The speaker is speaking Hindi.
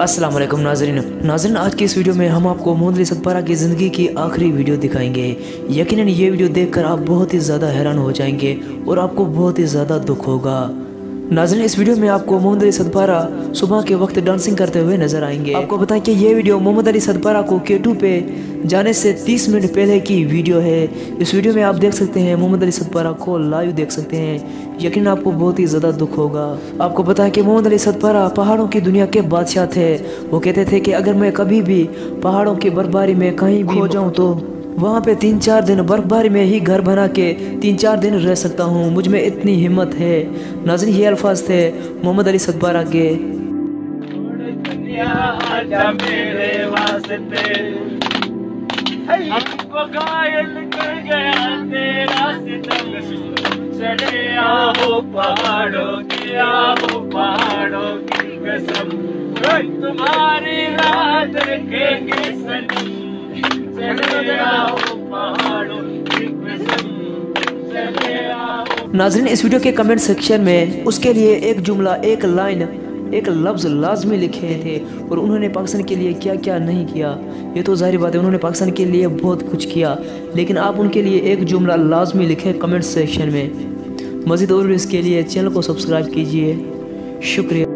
अस्सलाम वालेकुम नाजरीन। नाजरीन, आज के इस वीडियो में हम आपको मोहम्मद सतपारा की ज़िंदगी की आखिरी वीडियो दिखाएँगे। यकीनन ये वीडियो देखकर आप बहुत ही ज़्यादा हैरान हो जाएँगे और आपको बहुत ही ज़्यादा दुख होगा। नाजरीन इस वीडियो में आपको मोहम्मद अली सदपारा सुबह के वक्त डांसिंग करते हुए नज़र आएँगे। आपको बताएँ कि ये वीडियो मोहम्मद अली सदपारा को केटू पे जाने से 30 मिनट पहले की वीडियो है। इस वीडियो में आप देख सकते हैं मोहम्मद अली सदपारा को लाइव देख सकते हैं। यकीन आपको बहुत ही ज़्यादा दुख होगा। आपको बताएँ कि मोहम्मद अली सदपारा पहाड़ों की दुनिया के बादशाह थे। वो कहते थे कि अगर मैं कभी भी पहाड़ों की बर्फबारी में कहीं भी हो जाऊँ तो वहाँ पे तीन चार दिन बर्फबारी में ही घर बना के तीन चार दिन रह सकता हूँ। मुझमें इतनी हिम्मत है। नाजन ये अल्फाज थे मोहम्मद अली सतबारा के तुम्हारी देखेंगे सनम नाजरीन, इस वीडियो के कमेंट सेक्शन में उसके लिए एक जुमला, एक लाइन एक लफ्ज़ लाजमी लिखे थे और उन्होंने पाकिस्तान के लिए क्या क्या नहीं किया? ये तो ज़ाहिर बात है, उन्होंने पाकिस्तान के लिए बहुत कुछ किया, लेकिन आप उनके लिए एक जुमला लाजमी लिखें कमेंट सेक्शन में। मज़ीद और इसके लिए चैनल को सब्सक्राइब कीजिए। शुक्रिया।